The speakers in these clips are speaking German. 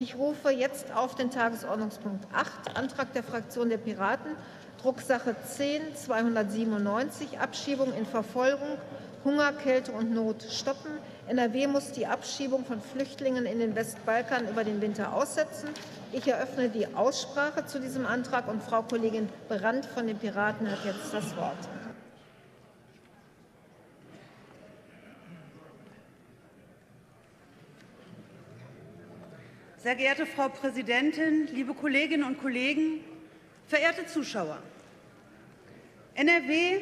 Ich rufe jetzt auf den Tagesordnungspunkt 8, Antrag der Fraktion der Piraten, Drucksache 10 297, Abschiebung in Verfolgung, Hunger, Kälte und Not stoppen. NRW muss die Abschiebung von Flüchtlingen in den Westbalkan über den Winter aussetzen. Ich eröffne die Aussprache zu diesem Antrag und Frau Kollegin Brandt von den Piraten hat jetzt das Wort. Sehr geehrte Frau Präsidentin, liebe Kolleginnen und Kollegen, verehrte Zuschauer! NRW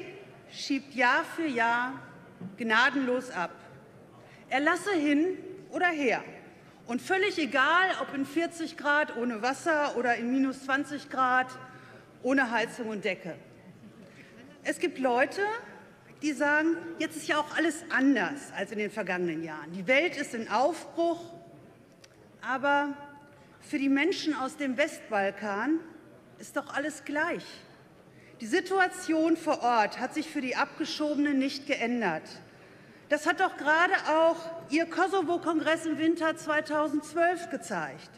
schiebt Jahr für Jahr gnadenlos ab. Erlasse hin oder her. Und völlig egal, ob in 40 Grad ohne Wasser oder in minus 20 Grad ohne Heizung und Decke. Es gibt Leute, die sagen, jetzt ist ja auch alles anders als in den vergangenen Jahren. Die Welt ist in Aufbruch, aber für die Menschen aus dem Westbalkan ist doch alles gleich. Die Situation vor Ort hat sich für die Abgeschobenen nicht geändert. Das hat doch gerade auch Ihr Kosovo-Kongress im Winter 2012 gezeigt.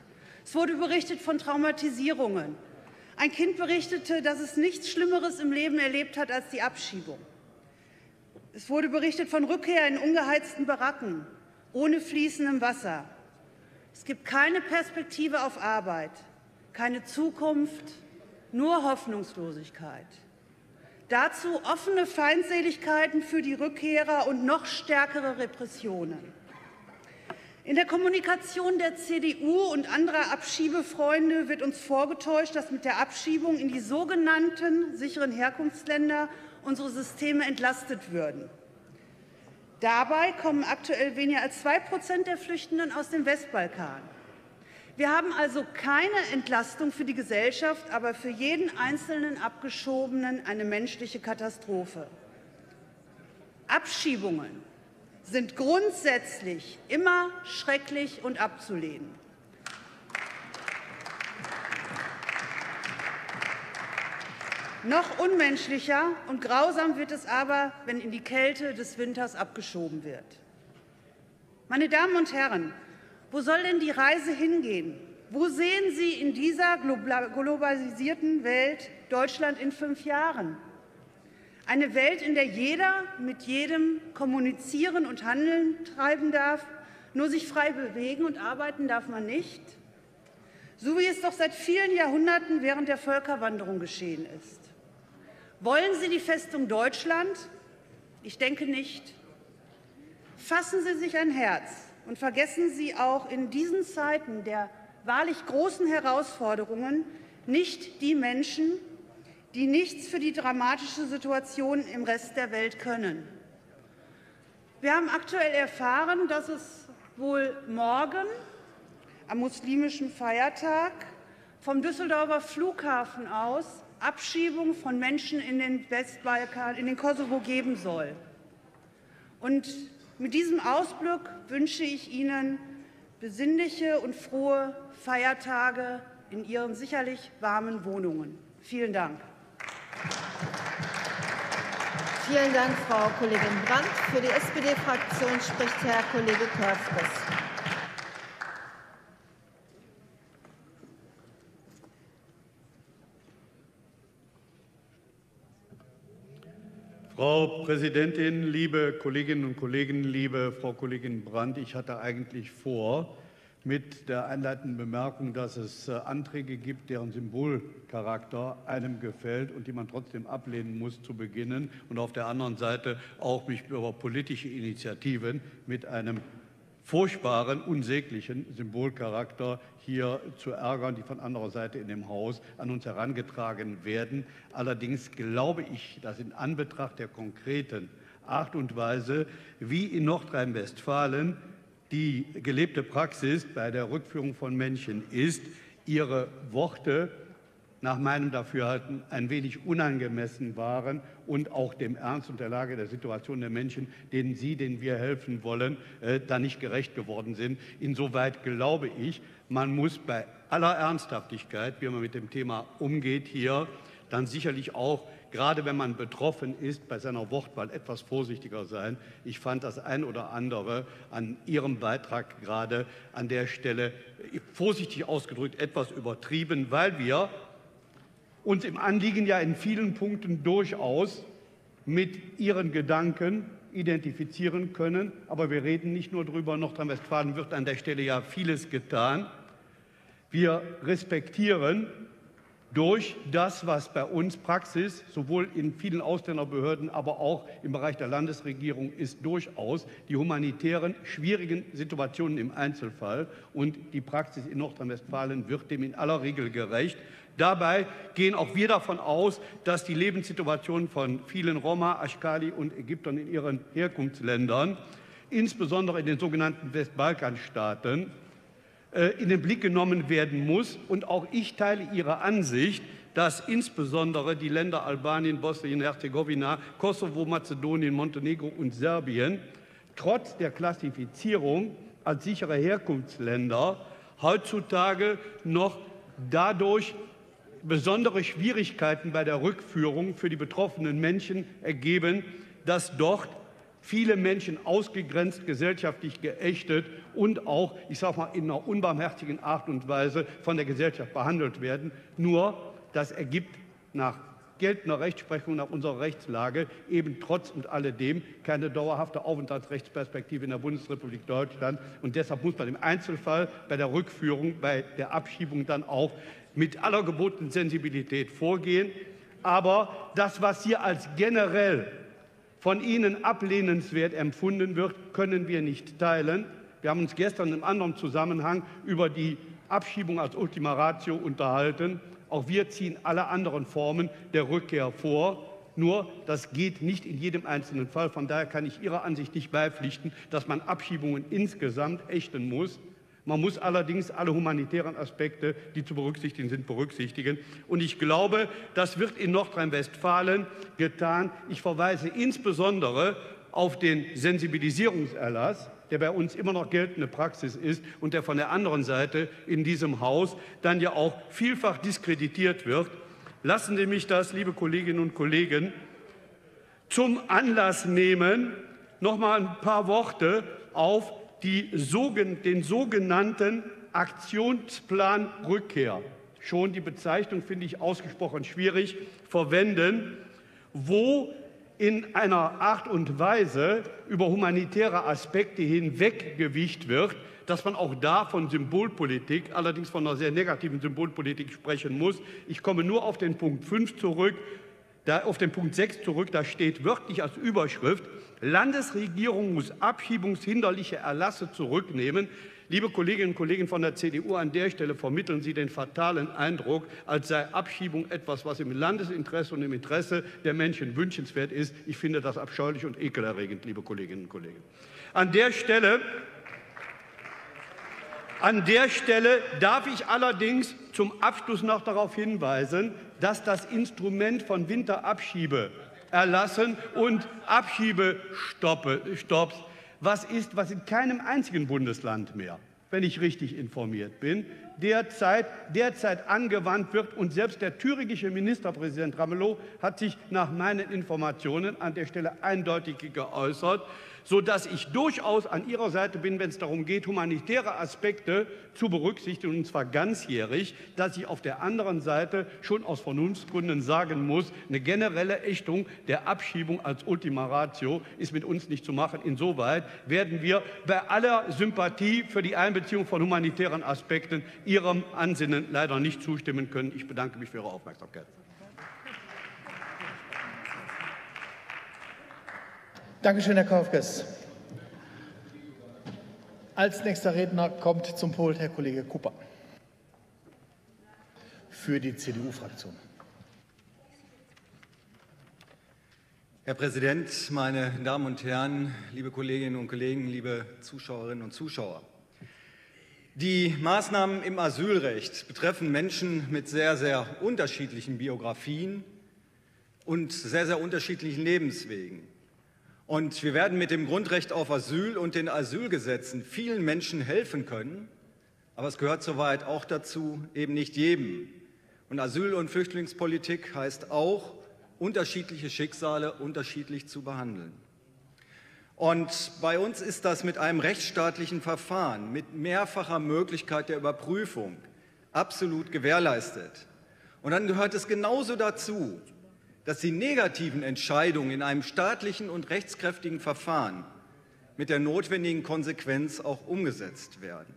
Es wurde berichtet von Traumatisierungen. Ein Kind berichtete, dass es nichts Schlimmeres im Leben erlebt hat als die Abschiebung. Es wurde berichtet von Rückkehr in ungeheizten Baracken, ohne fließendem Wasser. Es gibt keine Perspektive auf Arbeit, keine Zukunft, nur Hoffnungslosigkeit. Dazu offene Feindseligkeiten für die Rückkehrer und noch stärkere Repressionen. In der Kommunikation der CDU und anderer Abschiebefreunde wird uns vorgetäuscht, dass mit der Abschiebung in die sogenannten sicheren Herkunftsländer unsere Systeme entlastet würden. Dabei kommen aktuell weniger als zwei Prozent der Flüchtenden aus dem Westbalkan. Wir haben also keine Entlastung für die Gesellschaft, aber für jeden einzelnen Abgeschobenen eine menschliche Katastrophe. Abschiebungen sind grundsätzlich immer schrecklich und abzulehnen. Noch unmenschlicher und grausam wird es aber, wenn in die Kälte des Winters abgeschoben wird. Meine Damen und Herren, wo soll denn die Reise hingehen? Wo sehen Sie in dieser globalisierten Welt Deutschland in fünf Jahren? Eine Welt, in der jeder mit jedem kommunizieren und handeln treiben darf, nur sich frei bewegen und arbeiten darf man nicht? So wie es doch seit vielen Jahrhunderten während der Völkerwanderung geschehen ist. Wollen Sie die Festung Deutschland? Ich denke nicht. Fassen Sie sich ein Herz und vergessen Sie auch in diesen Zeiten der wahrlich großen Herausforderungen nicht die Menschen, die nichts für die dramatische Situation im Rest der Welt können. Wir haben aktuell erfahren, dass es wohl morgen am muslimischen Feiertag vom Düsseldorfer Flughafen aus Abschiebung von Menschen in den Westbalkan, in den Kosovo geben soll. Und mit diesem Ausblick wünsche ich Ihnen besinnliche und frohe Feiertage in Ihren sicherlich warmen Wohnungen. Vielen Dank. Vielen Dank, Frau Kollegin Brandt. Für die SPD-Fraktion spricht Herr Kollege Körfges. Frau Präsidentin, liebe Kolleginnen und Kollegen, liebe Frau Kollegin Brandt, ich hatte eigentlich vor, mit der einleitenden Bemerkung, dass es äh, Anträge gibt, deren Symbolcharakter einem gefällt und die man trotzdem ablehnen muss, zu beginnen und auf der anderen Seite auch mich über politische Initiativen mit einem furchtbaren, unsäglichen Symbolcharakter hier zu ärgern, die von anderer Seite in dem Haus an uns herangetragen werden. Allerdings glaube ich, dass in Anbetracht der konkreten Art und Weise, wie in Nordrhein-Westfalen die gelebte Praxis bei der Rückführung von Menschen ist, ihre Worte nach meinem Dafürhalten ein wenig unangemessen waren und auch dem Ernst und der Lage der Situation der Menschen, denen Sie, denen wir helfen wollen, äh, da nicht gerecht geworden sind. Insoweit glaube ich, man muss bei aller Ernsthaftigkeit, wie man mit dem Thema umgeht, hier dann sicherlich auch gerade wenn man betroffen ist, bei seiner Wortwahl etwas vorsichtiger sein. Ich fand das ein oder andere an Ihrem Beitrag gerade an der Stelle vorsichtig ausgedrückt etwas übertrieben, weil wir uns im Anliegen ja in vielen Punkten durchaus mit Ihren Gedanken identifizieren können. Aber wir reden nicht nur darüber. Nordrhein-Westfalen wird an der Stelle ja vieles getan. Wir respektieren durch das, was bei uns Praxis sowohl in vielen Ausländerbehörden, aber auch im Bereich der Landesregierung ist, durchaus die humanitären schwierigen Situationen im Einzelfall. Und die Praxis in Nordrhein-Westfalen wird dem in aller Regel gerecht. Dabei gehen auch wir davon aus, dass die Lebenssituation von vielen Roma, Aschkali und Ägyptern in ihren Herkunftsländern, insbesondere in den sogenannten Westbalkanstaaten, äh, in den Blick genommen werden muss. Und auch ich teile Ihre Ansicht, dass insbesondere die Länder Albanien, Bosnien-Herzegowina, Kosovo, Mazedonien, Montenegro und Serbien trotz der Klassifizierung als sichere Herkunftsländer heutzutage noch dadurch besondere Schwierigkeiten bei der Rückführung für die betroffenen Menschen ergeben, dass dort viele Menschen ausgegrenzt, gesellschaftlich geächtet und auch, ich sage mal, in einer unbarmherzigen Art und Weise von der Gesellschaft behandelt werden. Nur das ergibt nach geltender Rechtsprechung nach unserer Rechtslage eben trotz und alledem keine dauerhafte Aufenthaltsrechtsperspektive in der Bundesrepublik Deutschland. Und deshalb muss man im Einzelfall bei der Rückführung, bei der Abschiebung dann auch mit aller gebotenen Sensibilität vorgehen. Aber das, was hier als generell von Ihnen ablehnenswert empfunden wird, können wir nicht teilen. Wir haben uns gestern im anderen Zusammenhang über die Abschiebung als Ultima Ratio unterhalten. Auch wir ziehen alle anderen Formen der Rückkehr vor. Nur das geht nicht in jedem einzelnen Fall. Von daher kann ich Ihrer Ansicht nicht beipflichten, dass man Abschiebungen insgesamt ächten muss. Man muss allerdings alle humanitären Aspekte, die zu berücksichtigen sind, berücksichtigen. Und ich glaube, das wird in Nordrhein-Westfalen getan. Ich verweise insbesondere auf den Sensibilisierungserlass, der bei uns immer noch geltende Praxis ist und der von der anderen Seite in diesem Haus dann ja auch vielfach diskreditiert wird. Lassen Sie mich das, liebe Kolleginnen und Kollegen, zum Anlass nehmen, noch mal ein paar Worte auf die, den sogenannten Aktionsplan Rückkehr, schon die Bezeichnung finde ich ausgesprochen schwierig, verwenden, wo in einer Art und Weise über humanitäre Aspekte hinweggewicht wird, dass man auch da von Symbolpolitik, allerdings von einer sehr negativen Symbolpolitik sprechen muss. Ich komme nur auf den Punkt 5 zurück, da auf den Punkt 6 zurück, da steht wörtlich als Überschrift, Landesregierung muss abschiebungshinderliche Erlasse zurücknehmen. Liebe Kolleginnen und Kollegen von der CDU, an der Stelle vermitteln Sie den fatalen Eindruck, als sei Abschiebung etwas, was im Landesinteresse und im Interesse der Menschen wünschenswert ist. Ich finde das abscheulich und ekelerregend, liebe Kolleginnen und Kollegen. An der Stelle an der Stelle darf ich allerdings zum Abschluss noch darauf hinweisen, dass das Instrument von Winterabschiebe erlassen und Abschiebestopps, was ist, was in keinem einzigen Bundesland mehr, wenn ich richtig informiert bin, derzeit, derzeit angewandt wird. Und selbst der thüringische Ministerpräsident Ramelow hat sich nach meinen Informationen an der Stelle eindeutig geäußert sodass ich durchaus an Ihrer Seite bin, wenn es darum geht, humanitäre Aspekte zu berücksichtigen, und zwar ganzjährig, dass ich auf der anderen Seite schon aus Vernunftsgründen sagen muss, eine generelle Ächtung der Abschiebung als Ultima Ratio ist mit uns nicht zu machen. Insoweit werden wir bei aller Sympathie für die Einbeziehung von humanitären Aspekten Ihrem Ansinnen leider nicht zustimmen können. Ich bedanke mich für Ihre Aufmerksamkeit. Dankeschön, Herr Kaufkes. Als nächster Redner kommt zum Pult Herr Kollege Kupper für die CDU-Fraktion. Herr Präsident, meine Damen und Herren, liebe Kolleginnen und Kollegen, liebe Zuschauerinnen und Zuschauer. Die Maßnahmen im Asylrecht betreffen Menschen mit sehr, sehr unterschiedlichen Biografien und sehr, sehr unterschiedlichen Lebenswegen. Und wir werden mit dem Grundrecht auf Asyl und den Asylgesetzen vielen Menschen helfen können, aber es gehört soweit auch dazu, eben nicht jedem. Und Asyl- und Flüchtlingspolitik heißt auch, unterschiedliche Schicksale unterschiedlich zu behandeln. Und bei uns ist das mit einem rechtsstaatlichen Verfahren, mit mehrfacher Möglichkeit der Überprüfung absolut gewährleistet. Und dann gehört es genauso dazu, dass die negativen Entscheidungen in einem staatlichen und rechtskräftigen Verfahren mit der notwendigen Konsequenz auch umgesetzt werden.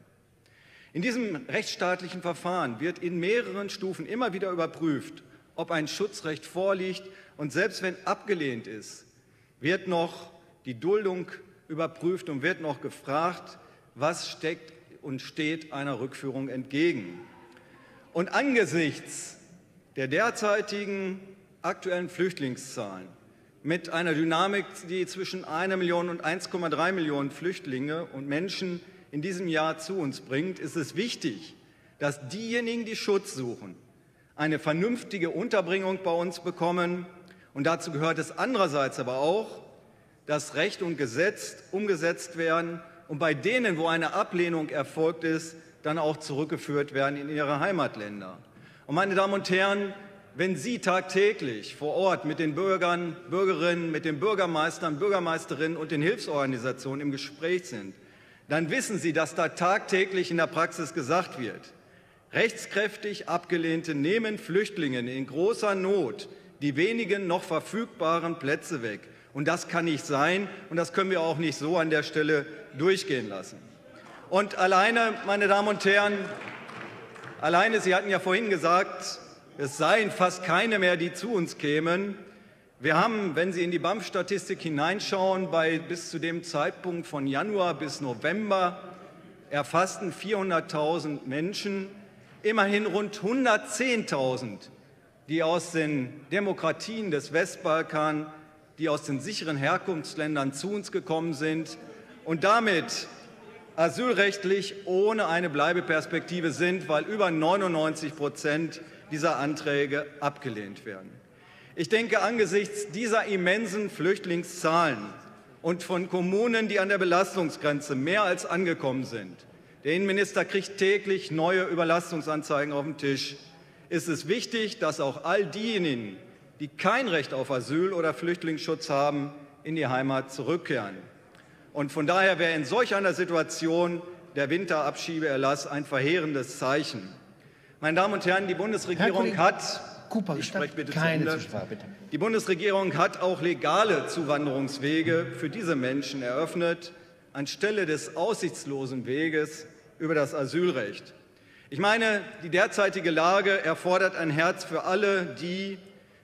In diesem rechtsstaatlichen Verfahren wird in mehreren Stufen immer wieder überprüft, ob ein Schutzrecht vorliegt. Und selbst wenn abgelehnt ist, wird noch die Duldung überprüft und wird noch gefragt, was steckt und steht einer Rückführung entgegen. Und angesichts der derzeitigen aktuellen Flüchtlingszahlen mit einer Dynamik, die zwischen einer Million und 1,3 Millionen Flüchtlinge und Menschen in diesem Jahr zu uns bringt, ist es wichtig, dass diejenigen, die Schutz suchen, eine vernünftige Unterbringung bei uns bekommen. Und dazu gehört es andererseits aber auch, dass Recht und Gesetz umgesetzt werden und bei denen, wo eine Ablehnung erfolgt ist, dann auch zurückgeführt werden in ihre Heimatländer. Und meine Damen und Herren, wenn Sie tagtäglich vor Ort mit den Bürgern, Bürgerinnen, mit den Bürgermeistern, Bürgermeisterinnen und den Hilfsorganisationen im Gespräch sind, dann wissen Sie, dass da tagtäglich in der Praxis gesagt wird, rechtskräftig Abgelehnte nehmen Flüchtlingen in großer Not die wenigen noch verfügbaren Plätze weg. Und das kann nicht sein und das können wir auch nicht so an der Stelle durchgehen lassen. Und alleine, meine Damen und Herren, alleine, Sie hatten ja vorhin gesagt, es seien fast keine mehr, die zu uns kämen. Wir haben, wenn Sie in die BAMF-Statistik hineinschauen, bei bis zu dem Zeitpunkt von Januar bis November erfassten 400.000 Menschen immerhin rund 110.000, die aus den Demokratien des Westbalkan, die aus den sicheren Herkunftsländern zu uns gekommen sind und damit asylrechtlich ohne eine Bleibeperspektive sind, weil über 99 Prozent dieser Anträge abgelehnt werden. Ich denke, angesichts dieser immensen Flüchtlingszahlen und von Kommunen, die an der Belastungsgrenze mehr als angekommen sind, der Innenminister kriegt täglich neue Überlastungsanzeigen auf den Tisch, ist es wichtig, dass auch all diejenigen, die kein Recht auf Asyl oder Flüchtlingsschutz haben, in die Heimat zurückkehren. Und von daher wäre in solch einer Situation der Winterabschiebeerlass ein verheerendes Zeichen. Meine Damen und Herren, die Bundesregierung hat Cooper, ich spreche bitte keine zu Ende. Bitte. Die Bundesregierung hat auch legale Zuwanderungswege für diese Menschen eröffnet, anstelle des aussichtslosen Weges über das Asylrecht. Ich meine, die derzeitige Lage erfordert ein Herz für alle die,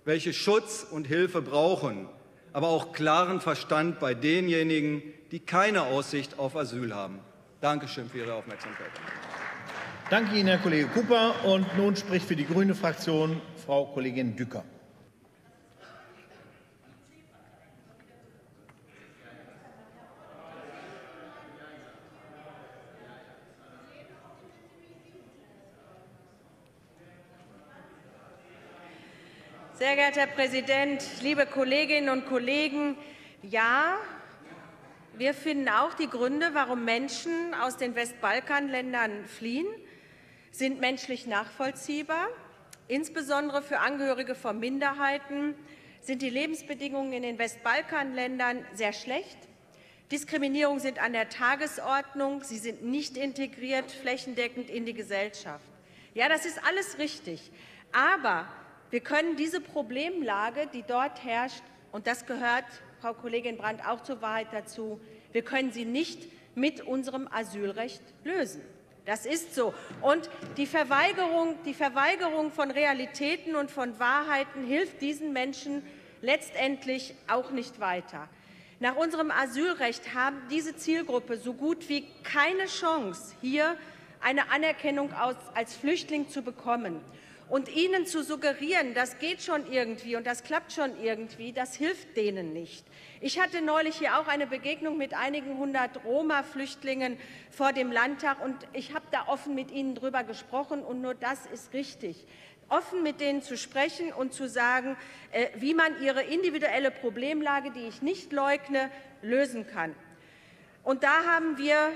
welche Schutz und Hilfe brauchen, aber auch klaren Verstand bei denjenigen, die keine Aussicht auf Asyl haben. Dankeschön für Ihre Aufmerksamkeit. Danke Ihnen, Herr Kollege Cooper. Und nun spricht für die Grüne Fraktion Frau Kollegin Dücker. Sehr geehrter Herr Präsident, liebe Kolleginnen und Kollegen! Ja, wir finden auch die Gründe, warum Menschen aus den Westbalkanländern fliehen, sind menschlich nachvollziehbar. Insbesondere für Angehörige von Minderheiten sind die Lebensbedingungen in den Westbalkanländern sehr schlecht. Diskriminierungen sind an der Tagesordnung. Sie sind nicht integriert flächendeckend in die Gesellschaft. Ja, das ist alles richtig. Aber wir können diese Problemlage, die dort herrscht, und das gehört, Frau Kollegin Brandt, auch zur Wahrheit dazu, wir können sie nicht mit unserem Asylrecht lösen. Das ist so. Und die Verweigerung, die Verweigerung von Realitäten und von Wahrheiten hilft diesen Menschen letztendlich auch nicht weiter. Nach unserem Asylrecht haben diese Zielgruppe so gut wie keine Chance, hier eine Anerkennung als Flüchtling zu bekommen. Und ihnen zu suggerieren, das geht schon irgendwie und das klappt schon irgendwie, das hilft denen nicht. Ich hatte neulich hier auch eine Begegnung mit einigen hundert Roma-Flüchtlingen vor dem Landtag und ich habe da offen mit ihnen darüber gesprochen und nur das ist richtig offen mit denen zu sprechen und zu sagen, äh, wie man ihre individuelle Problemlage, die ich nicht leugne, lösen kann. Und da haben wir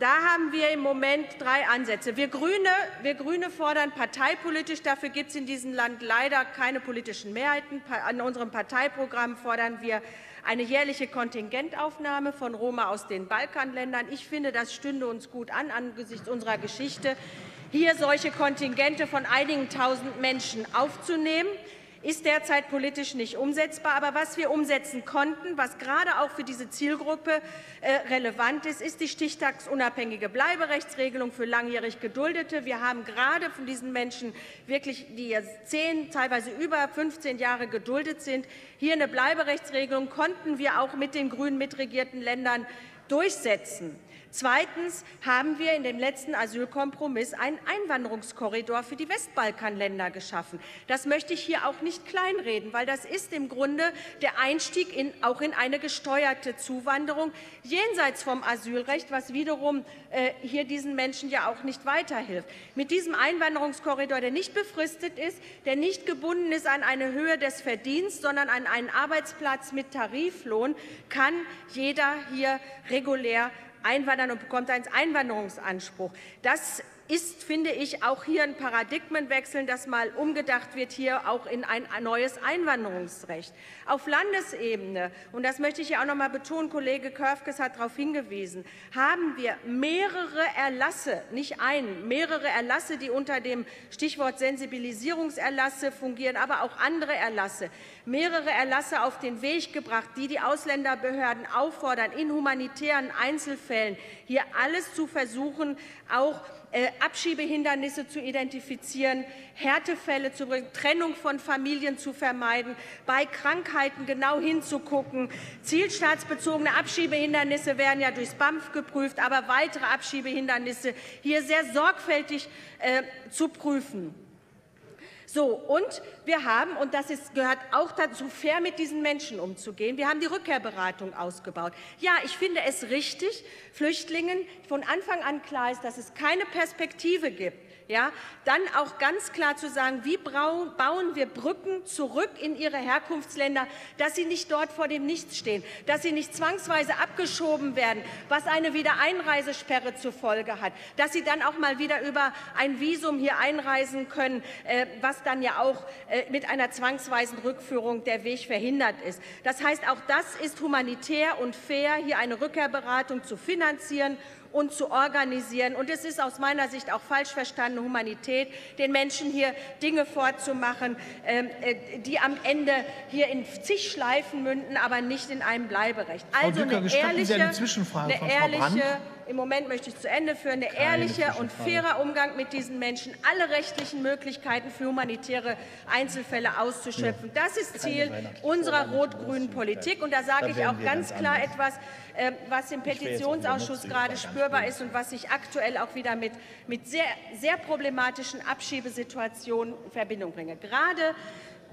Da haben wir im Moment drei Ansätze. Wir Grüne, wir Grüne fordern parteipolitisch, dafür gibt es in diesem Land leider keine politischen Mehrheiten. An unserem Parteiprogramm fordern wir eine jährliche Kontingentaufnahme von Roma aus den Balkanländern. Ich finde, das stünde uns gut an angesichts unserer Geschichte, hier solche Kontingente von einigen tausend Menschen aufzunehmen ist derzeit politisch nicht umsetzbar. Aber was wir umsetzen konnten, was gerade auch für diese Zielgruppe äh, relevant ist, ist die stichtagsunabhängige Bleiberechtsregelung für langjährig Geduldete. Wir haben gerade von diesen Menschen, wirklich, die zehn, teilweise über 15 Jahre geduldet sind, hier eine Bleiberechtsregelung konnten wir auch mit den grün mitregierten Ländern durchsetzen. Zweitens haben wir in dem letzten Asylkompromiss einen Einwanderungskorridor für die Westbalkanländer geschaffen. Das möchte ich hier auch nicht kleinreden, weil das ist im Grunde der Einstieg in, auch in eine gesteuerte Zuwanderung jenseits vom Asylrecht, was wiederum äh, hier diesen Menschen ja auch nicht weiterhilft. Mit diesem Einwanderungskorridor, der nicht befristet ist, der nicht gebunden ist an eine Höhe des Verdienstes, sondern an einen Arbeitsplatz mit Tariflohn, kann jeder hier regulär einwandern und bekommt einen Einwanderungsanspruch. Das ist, finde ich, auch hier ein Paradigmenwechsel, dass mal umgedacht wird hier auch in ein neues Einwanderungsrecht. Auf Landesebene, und das möchte ich ja auch noch mal betonen, Kollege Körfges hat darauf hingewiesen, haben wir mehrere Erlasse, nicht einen, mehrere Erlasse, die unter dem Stichwort Sensibilisierungserlasse fungieren, aber auch andere Erlasse, mehrere Erlasse auf den Weg gebracht, die die Ausländerbehörden auffordern, in humanitären Einzelfällen hier alles zu versuchen, auch äh, Abschiebehindernisse zu identifizieren, Härtefälle zu bringen, Trennung von Familien zu vermeiden, bei Krankheiten genau hinzugucken. Zielstaatsbezogene Abschiebehindernisse werden ja durchs BAMF geprüft, aber weitere Abschiebehindernisse hier sehr sorgfältig äh, zu prüfen. So, und wir haben, und das ist, gehört auch dazu, fair mit diesen Menschen umzugehen, wir haben die Rückkehrberatung ausgebaut. Ja, ich finde es richtig, Flüchtlingen von Anfang an klar ist, dass es keine Perspektive gibt ja, dann auch ganz klar zu sagen, wie bauen wir Brücken zurück in ihre Herkunftsländer, dass sie nicht dort vor dem Nichts stehen, dass sie nicht zwangsweise abgeschoben werden, was eine Wiedereinreisesperre zur Folge hat, dass sie dann auch mal wieder über ein Visum hier einreisen können, äh, was dann ja auch äh, mit einer zwangsweisen Rückführung der Weg verhindert ist. Das heißt, auch das ist humanitär und fair, hier eine Rückkehrberatung zu finanzieren und zu organisieren. Und es ist aus meiner Sicht auch falsch verstandene Humanität, den Menschen hier Dinge vorzumachen, ähm, äh, die am Ende hier in zig Schleifen münden, aber nicht in einem Bleiberecht. Also Dücker, eine ehrliche, eine ehrliche im Moment möchte ich zu Ende führen, ein ehrlicher und fairer Umgang mit diesen Menschen, alle rechtlichen Möglichkeiten für humanitäre Einzelfälle auszuschöpfen. Das ist Ziel unserer rot-grünen Politik. Und da sage ich auch ganz klar etwas, äh, was im Petitionsausschuss gerade spürbar ist und was ich aktuell auch wieder mit, mit sehr, sehr problematischen Abschiebesituationen in Verbindung bringe. Gerade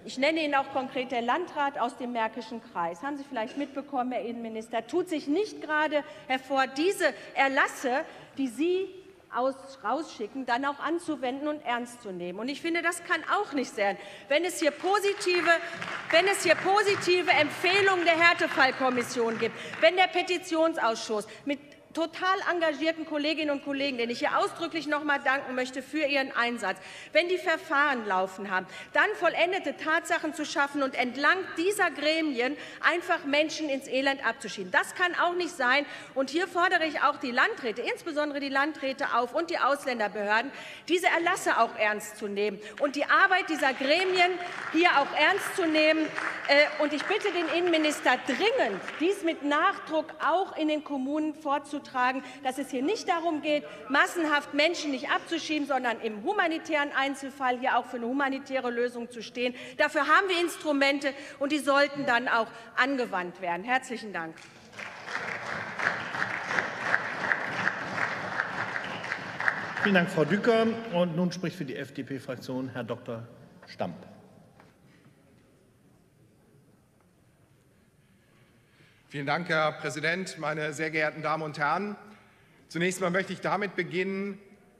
ich nenne Ihnen auch konkret der Landrat aus dem Märkischen Kreis. Haben Sie vielleicht mitbekommen, Herr Innenminister, tut sich nicht gerade hervor, diese Erlasse, die Sie aus, rausschicken, dann auch anzuwenden und ernst zu nehmen. Und ich finde, das kann auch nicht sein. Wenn es hier positive, wenn es hier positive Empfehlungen der Härtefallkommission gibt, wenn der Petitionsausschuss mit total engagierten Kolleginnen und Kollegen, denen ich hier ausdrücklich noch mal danken möchte für ihren Einsatz, wenn die Verfahren laufen haben, dann vollendete Tatsachen zu schaffen und entlang dieser Gremien einfach Menschen ins Elend abzuschieben. Das kann auch nicht sein. Und hier fordere ich auch die Landräte, insbesondere die Landräte auf und die Ausländerbehörden, diese Erlasse auch ernst zu nehmen und die Arbeit dieser Gremien hier auch ernst zu nehmen. Äh, und ich bitte den Innenminister dringend, dies mit Nachdruck auch in den Kommunen vorzunehmen beizutragen, dass es hier nicht darum geht, massenhaft Menschen nicht abzuschieben, sondern im humanitären Einzelfall hier auch für eine humanitäre Lösung zu stehen. Dafür haben wir Instrumente, und die sollten dann auch angewandt werden. Herzlichen Dank. Vielen Dank, Frau Dücker. Und nun spricht für die FDP-Fraktion Herr Dr. Stamp. Vielen Dank, Herr Präsident, meine sehr geehrten Damen und Herren. Zunächst einmal möchte ich damit beginnen,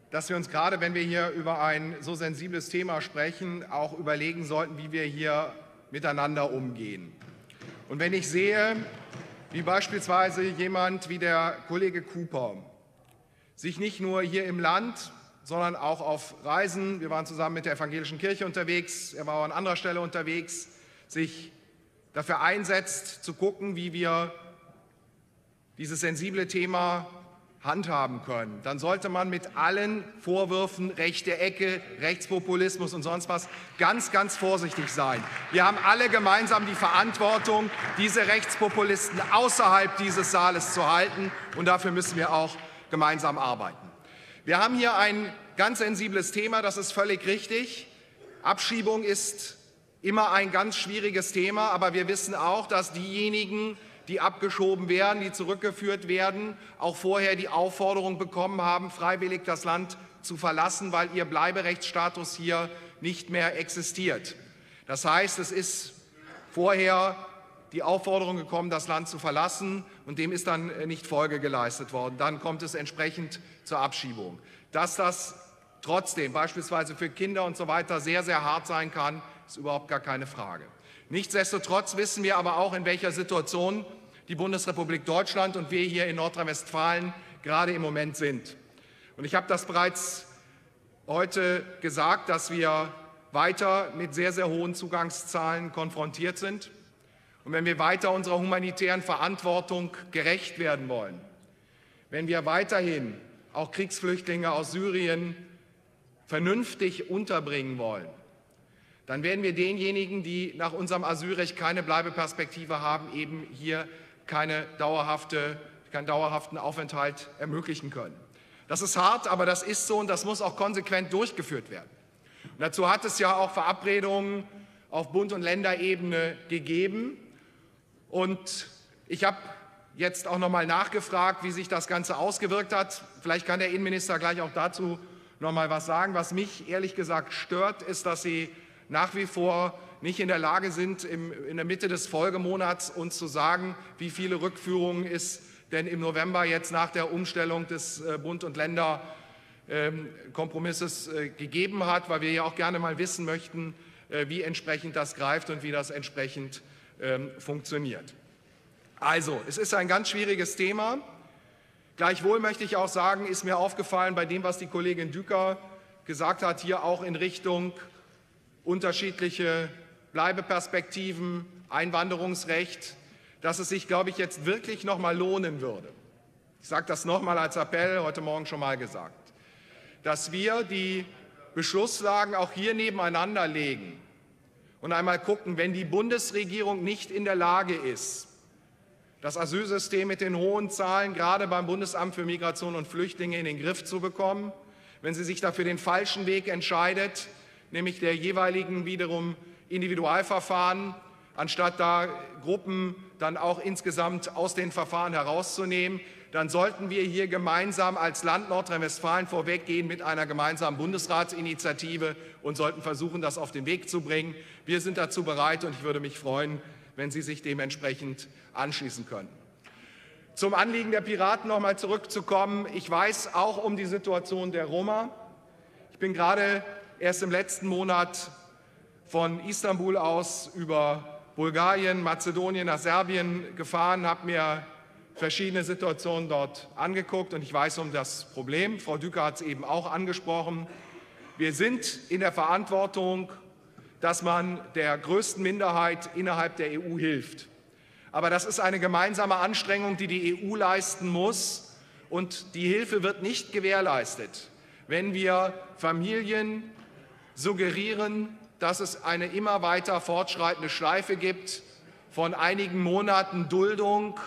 dass wir uns gerade, wenn wir hier über ein so sensibles Thema sprechen, auch überlegen sollten, wie wir hier miteinander umgehen. Und wenn ich sehe, wie beispielsweise jemand wie der Kollege Cooper sich nicht nur hier im Land, sondern auch auf Reisen, wir waren zusammen mit der evangelischen Kirche unterwegs, er war auch an anderer Stelle unterwegs, sich dafür einsetzt, zu gucken, wie wir dieses sensible Thema handhaben können, dann sollte man mit allen Vorwürfen rechte Ecke, Rechtspopulismus und sonst was ganz, ganz vorsichtig sein. Wir haben alle gemeinsam die Verantwortung, diese Rechtspopulisten außerhalb dieses Saales zu halten, und dafür müssen wir auch gemeinsam arbeiten. Wir haben hier ein ganz sensibles Thema, das ist völlig richtig. Abschiebung ist immer ein ganz schwieriges Thema, aber wir wissen auch, dass diejenigen, die abgeschoben werden, die zurückgeführt werden, auch vorher die Aufforderung bekommen haben, freiwillig das Land zu verlassen, weil ihr Bleiberechtsstatus hier nicht mehr existiert. Das heißt, es ist vorher die Aufforderung gekommen, das Land zu verlassen, und dem ist dann nicht Folge geleistet worden. Dann kommt es entsprechend zur Abschiebung. Dass das trotzdem beispielsweise für Kinder und so weiter sehr, sehr hart sein kann, ist überhaupt gar keine Frage. Nichtsdestotrotz wissen wir aber auch, in welcher Situation die Bundesrepublik Deutschland und wir hier in Nordrhein-Westfalen gerade im Moment sind. Und ich habe das bereits heute gesagt, dass wir weiter mit sehr, sehr hohen Zugangszahlen konfrontiert sind. Und wenn wir weiter unserer humanitären Verantwortung gerecht werden wollen, wenn wir weiterhin auch Kriegsflüchtlinge aus Syrien vernünftig unterbringen wollen, dann werden wir denjenigen, die nach unserem Asylrecht keine Bleibeperspektive haben, eben hier keine dauerhafte, keinen dauerhaften Aufenthalt ermöglichen können. Das ist hart, aber das ist so und das muss auch konsequent durchgeführt werden. Und dazu hat es ja auch Verabredungen auf Bund- und Länderebene gegeben. Und ich habe jetzt auch noch mal nachgefragt, wie sich das Ganze ausgewirkt hat. Vielleicht kann der Innenminister gleich auch dazu noch mal was sagen. Was mich ehrlich gesagt stört, ist, dass Sie nach wie vor nicht in der Lage sind, in der Mitte des Folgemonats uns zu sagen, wie viele Rückführungen es denn im November jetzt nach der Umstellung des äh, Bund- und Länderkompromisses ähm, äh, gegeben hat, weil wir ja auch gerne mal wissen möchten, äh, wie entsprechend das greift und wie das entsprechend ähm, funktioniert. Also, es ist ein ganz schwieriges Thema. Gleichwohl möchte ich auch sagen, ist mir aufgefallen bei dem, was die Kollegin Düker gesagt hat, hier auch in Richtung unterschiedliche Bleibeperspektiven, Einwanderungsrecht, dass es sich, glaube ich, jetzt wirklich noch mal lohnen würde. Ich sage das noch mal als Appell, heute Morgen schon mal gesagt, dass wir die Beschlusslagen auch hier nebeneinander legen und einmal gucken, wenn die Bundesregierung nicht in der Lage ist, das Asylsystem mit den hohen Zahlen gerade beim Bundesamt für Migration und Flüchtlinge in den Griff zu bekommen, wenn sie sich dafür den falschen Weg entscheidet, nämlich der jeweiligen wiederum Individualverfahren, anstatt da Gruppen dann auch insgesamt aus den Verfahren herauszunehmen, dann sollten wir hier gemeinsam als Land Nordrhein-Westfalen vorweggehen mit einer gemeinsamen Bundesratsinitiative und sollten versuchen, das auf den Weg zu bringen. Wir sind dazu bereit und ich würde mich freuen, wenn Sie sich dementsprechend anschließen können. Zum Anliegen der Piraten noch mal zurückzukommen. Ich weiß auch um die Situation der Roma. Ich bin gerade erst im letzten Monat von Istanbul aus über Bulgarien, Mazedonien nach Serbien gefahren, habe mir verschiedene Situationen dort angeguckt und ich weiß um das Problem. Frau Düker hat es eben auch angesprochen. Wir sind in der Verantwortung, dass man der größten Minderheit innerhalb der EU hilft. Aber das ist eine gemeinsame Anstrengung, die die EU leisten muss. Und die Hilfe wird nicht gewährleistet, wenn wir Familien suggerieren, dass es eine immer weiter fortschreitende Schleife gibt von einigen Monaten Duldung,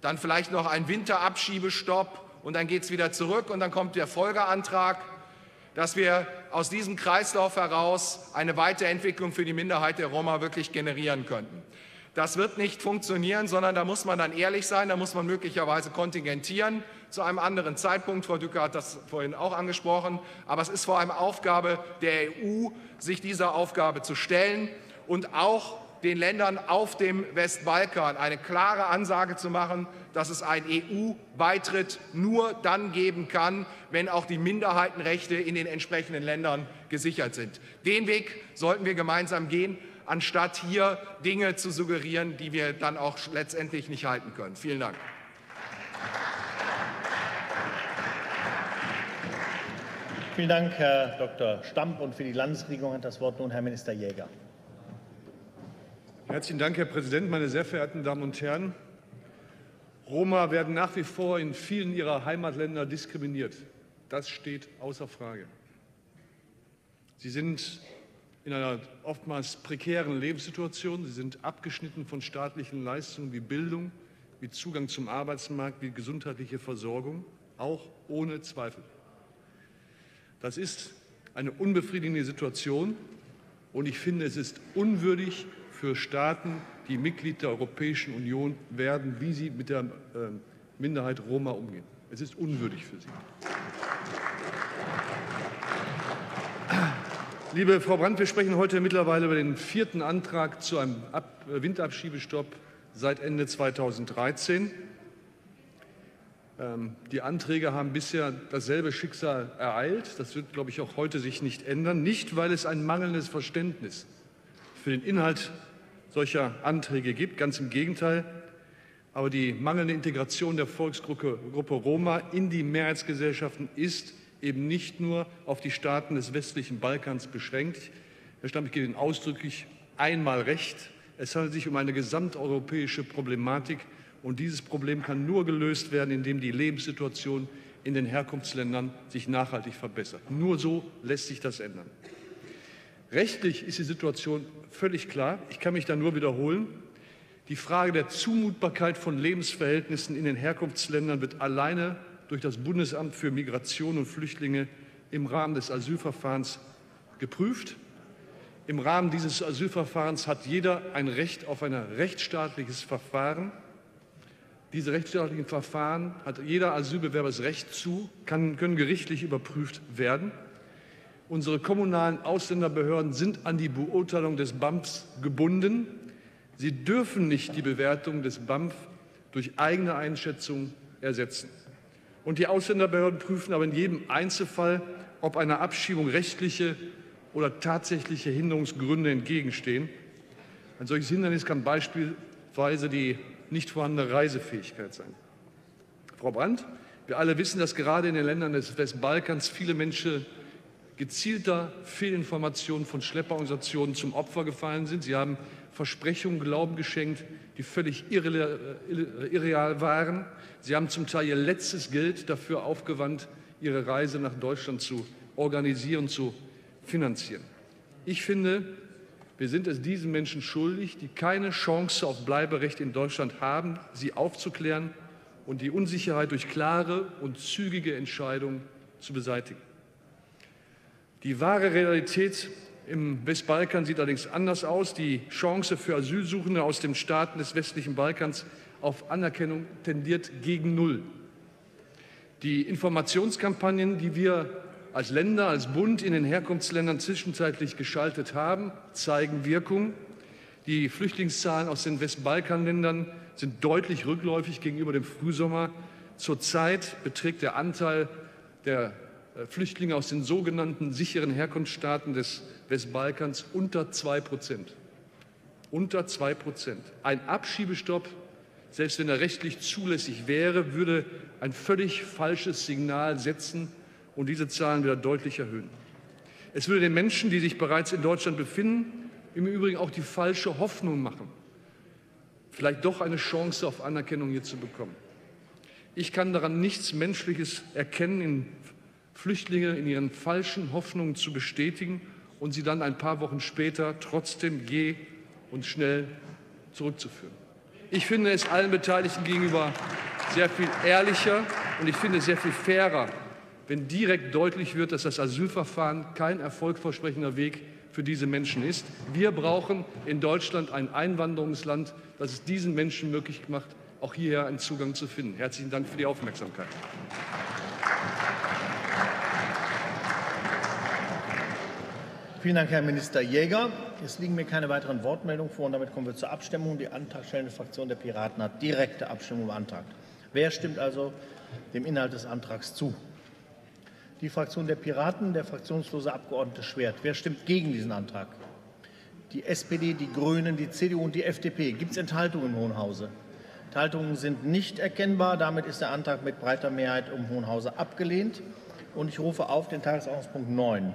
dann vielleicht noch ein Winterabschiebestopp und dann geht es wieder zurück und dann kommt der Folgeantrag, dass wir aus diesem Kreislauf heraus eine Weiterentwicklung für die Minderheit der Roma wirklich generieren könnten. Das wird nicht funktionieren, sondern da muss man dann ehrlich sein, da muss man möglicherweise kontingentieren zu einem anderen Zeitpunkt. Frau Dücker hat das vorhin auch angesprochen. Aber es ist vor allem Aufgabe der EU, sich dieser Aufgabe zu stellen und auch den Ländern auf dem Westbalkan eine klare Ansage zu machen, dass es einen EU-Beitritt nur dann geben kann, wenn auch die Minderheitenrechte in den entsprechenden Ländern gesichert sind. Den Weg sollten wir gemeinsam gehen anstatt hier Dinge zu suggerieren, die wir dann auch letztendlich nicht halten können. Vielen Dank. Vielen Dank, Herr Dr. Stamp. Und für die Landesregierung hat das Wort nun Herr Minister Jäger. Herzlichen Dank, Herr Präsident, meine sehr verehrten Damen und Herren. Roma werden nach wie vor in vielen ihrer Heimatländer diskriminiert. Das steht außer Frage. Sie sind in einer oftmals prekären Lebenssituation. Sie sind abgeschnitten von staatlichen Leistungen wie Bildung, wie Zugang zum Arbeitsmarkt, wie gesundheitliche Versorgung, auch ohne Zweifel. Das ist eine unbefriedigende Situation und ich finde, es ist unwürdig für Staaten, die Mitglied der Europäischen Union werden, wie sie mit der äh, Minderheit Roma umgehen. Es ist unwürdig für sie. Liebe Frau Brandt, wir sprechen heute mittlerweile über den vierten Antrag zu einem Ab Windabschiebestopp seit Ende 2013. Ähm, die Anträge haben bisher dasselbe Schicksal ereilt. Das wird, glaube ich, auch heute sich nicht ändern. Nicht, weil es ein mangelndes Verständnis für den Inhalt solcher Anträge gibt, ganz im Gegenteil. Aber die mangelnde Integration der Volksgruppe Roma in die Mehrheitsgesellschaften ist eben nicht nur auf die Staaten des westlichen Balkans beschränkt. Herr Stamm, ich gebe Ihnen ausdrücklich einmal recht. Es handelt sich um eine gesamteuropäische Problematik, und dieses Problem kann nur gelöst werden, indem die Lebenssituation in den Herkunftsländern sich nachhaltig verbessert. Nur so lässt sich das ändern. Rechtlich ist die Situation völlig klar. Ich kann mich da nur wiederholen. Die Frage der Zumutbarkeit von Lebensverhältnissen in den Herkunftsländern wird alleine durch das Bundesamt für Migration und Flüchtlinge im Rahmen des Asylverfahrens geprüft. Im Rahmen dieses Asylverfahrens hat jeder ein Recht auf ein rechtsstaatliches Verfahren. Diese rechtsstaatlichen Verfahren hat jeder Asylbewerber das Recht zu, kann, können gerichtlich überprüft werden. Unsere kommunalen Ausländerbehörden sind an die Beurteilung des BAMFs gebunden. Sie dürfen nicht die Bewertung des BAMF durch eigene Einschätzung ersetzen. Und die Ausländerbehörden prüfen aber in jedem Einzelfall, ob einer Abschiebung rechtliche oder tatsächliche Hinderungsgründe entgegenstehen. Ein solches Hindernis kann beispielsweise die nicht vorhandene Reisefähigkeit sein. Frau Brandt, wir alle wissen, dass gerade in den Ländern des Westbalkans viele Menschen gezielter Fehlinformationen von Schlepperorganisationen zum Opfer gefallen sind. Sie haben Versprechungen Glauben geschenkt, die völlig irreal waren. Sie haben zum Teil ihr letztes Geld dafür aufgewandt, ihre Reise nach Deutschland zu organisieren, zu finanzieren. Ich finde, wir sind es diesen Menschen schuldig, die keine Chance auf Bleiberecht in Deutschland haben, sie aufzuklären und die Unsicherheit durch klare und zügige Entscheidungen zu beseitigen. Die wahre Realität im Westbalkan sieht allerdings anders aus. Die Chance für Asylsuchende aus den Staaten des westlichen Balkans auf Anerkennung tendiert gegen Null. Die Informationskampagnen, die wir als Länder, als Bund in den Herkunftsländern zwischenzeitlich geschaltet haben, zeigen Wirkung. Die Flüchtlingszahlen aus den Westbalkanländern sind deutlich rückläufig gegenüber dem Frühsommer. Zurzeit beträgt der Anteil der äh, Flüchtlinge aus den sogenannten sicheren Herkunftsstaaten des Westbalkans unter zwei Prozent. Unter zwei Prozent. Ein Abschiebestopp, selbst wenn er rechtlich zulässig wäre, würde ein völlig falsches Signal setzen und diese Zahlen wieder deutlich erhöhen. Es würde den Menschen, die sich bereits in Deutschland befinden, im Übrigen auch die falsche Hoffnung machen, vielleicht doch eine Chance auf Anerkennung hier zu bekommen. Ich kann daran nichts Menschliches erkennen, in Flüchtlinge in ihren falschen Hoffnungen zu bestätigen und sie dann ein paar Wochen später trotzdem je und schnell zurückzuführen. Ich finde es allen Beteiligten gegenüber sehr viel ehrlicher und ich finde es sehr viel fairer, wenn direkt deutlich wird, dass das Asylverfahren kein erfolgversprechender Weg für diese Menschen ist. Wir brauchen in Deutschland ein Einwanderungsland, das es diesen Menschen möglich macht, auch hierher einen Zugang zu finden. Herzlichen Dank für die Aufmerksamkeit. Vielen Dank, Herr Minister Jäger. Es liegen mir keine weiteren Wortmeldungen vor und damit kommen wir zur Abstimmung. Die antragstellende Fraktion der Piraten hat direkte Abstimmung beantragt. Wer stimmt also dem Inhalt des Antrags zu? die Fraktion der Piraten, der fraktionslose Abgeordnete Schwert. Wer stimmt gegen diesen Antrag? Die SPD, die Grünen, die CDU und die FDP. Gibt es Enthaltungen im Hohen Hause? Enthaltungen sind nicht erkennbar. Damit ist der Antrag mit breiter Mehrheit um Hohen Hause abgelehnt. Und ich rufe auf den Tagesordnungspunkt 9.